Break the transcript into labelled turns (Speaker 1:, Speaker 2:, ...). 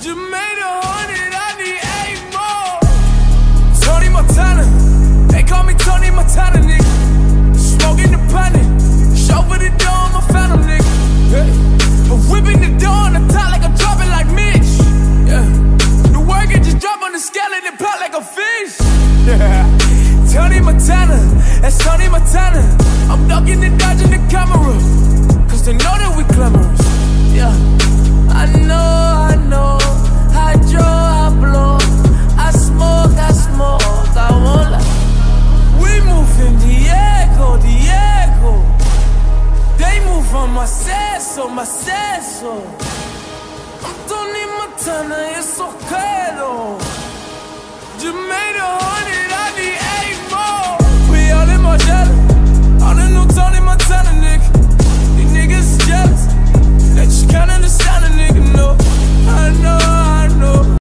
Speaker 1: Just made a hundred, I need eight more. Tony Montana, they call me Tony Montana, nigga. Smoking the planet, chauffeur the door, I'm a phantom, nigga. Hey. Whipping the door on the top like I'm dropping like Mitch. Yeah. The work just drop on the it pop like a fish. Yeah. Tony Montana, that's Tony Montana. I'm ducking the camera. My seso, my seso. I'm Tony Montana, it's okay.